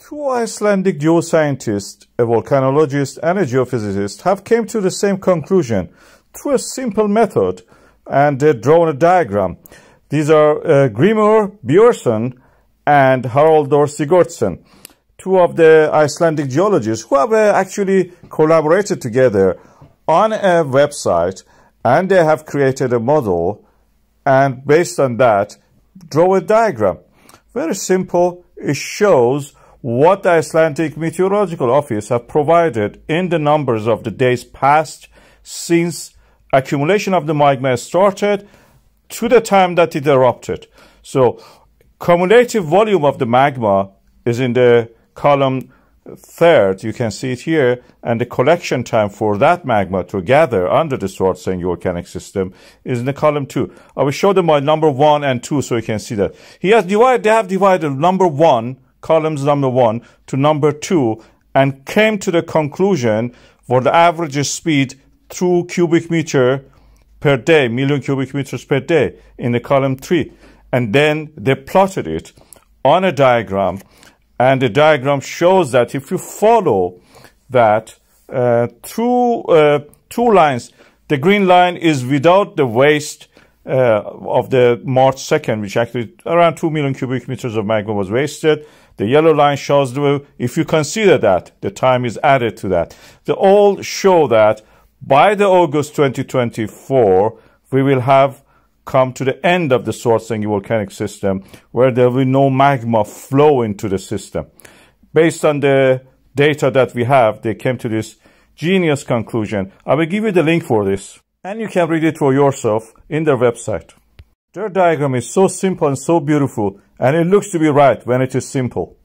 Two Icelandic geoscientists, a volcanologist and a geophysicist, have came to the same conclusion through a simple method and they've drawn a diagram. These are uh, Grimur Björnsson and Haraldur Sigurdsson, two of the Icelandic geologists who have uh, actually collaborated together on a website and they have created a model and based on that draw a diagram. Very simple. It shows what the Icelandic Meteorological Office have provided in the numbers of the days past since accumulation of the magma started to the time that it erupted. So cumulative volume of the magma is in the column third, you can see it here, and the collection time for that magma to gather under the Svartsengi volcanic system is in the column two. I will show them my number one and two so you can see that. He has divided, they have divided number one columns number one to number two and came to the conclusion for the average speed through cubic meter per day, million cubic meters per day in the column three. And then they plotted it on a diagram. And the diagram shows that if you follow that uh, through uh, two lines, the green line is without the waste Uh, of the March 2nd, which actually around 2 million cubic meters of magma was wasted. The yellow line shows the, if you consider that, the time is added to that. They all show that by the August 2024, we will have come to the end of the Svartsengi volcanic system where there will be no magma flow into the system. Based on the data that we have, they came to this genius conclusion. I will give you the link for this and you can read it for yourself in their website. Their diagram is so simple and so beautiful and it looks to be right when it is simple.